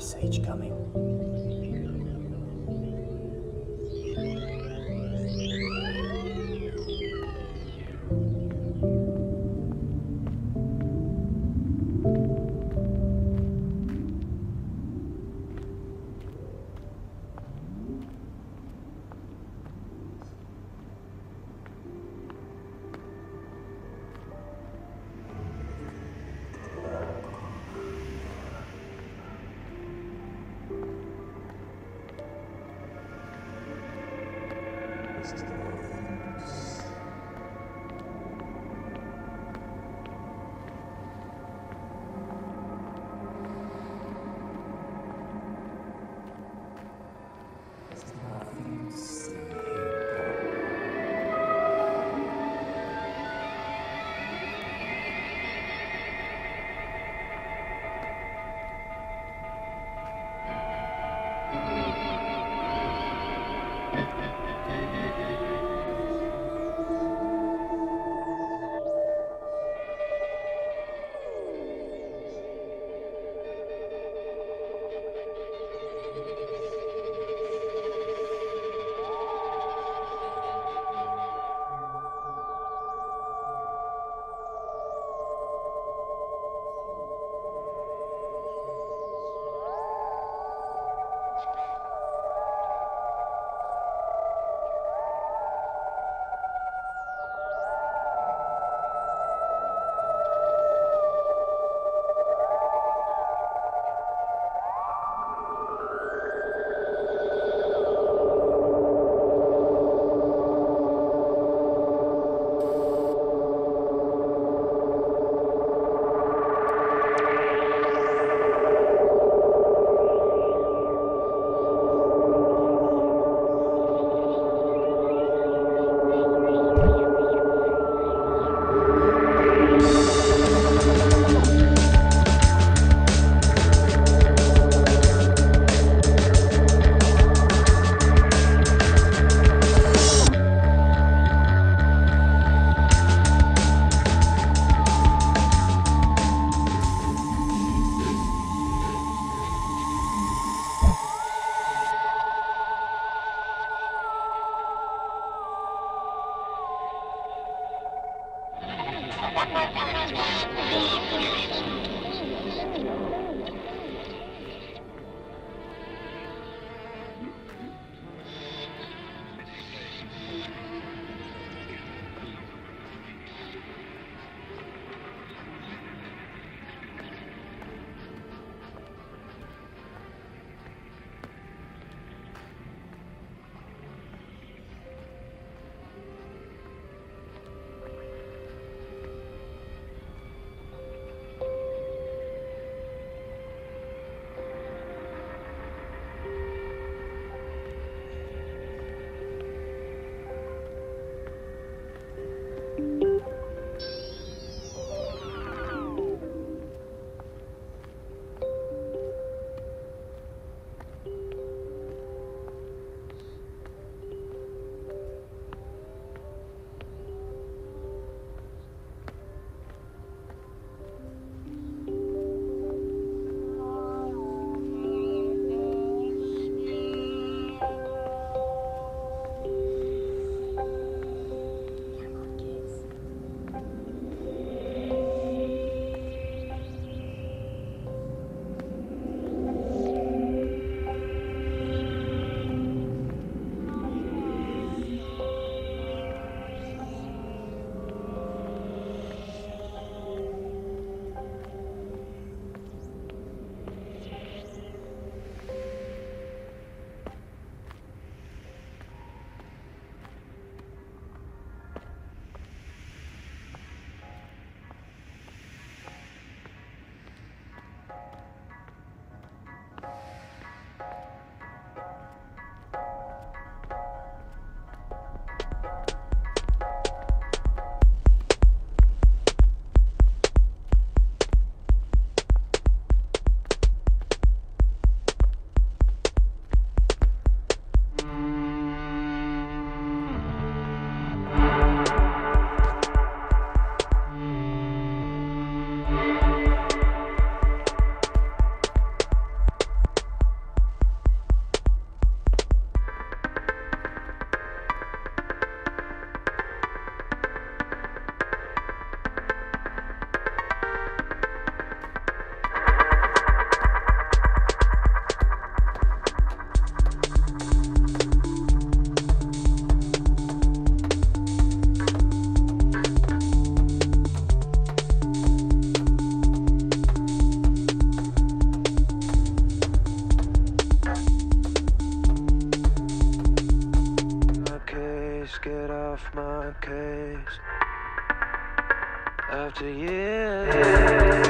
ice age coming. case after years.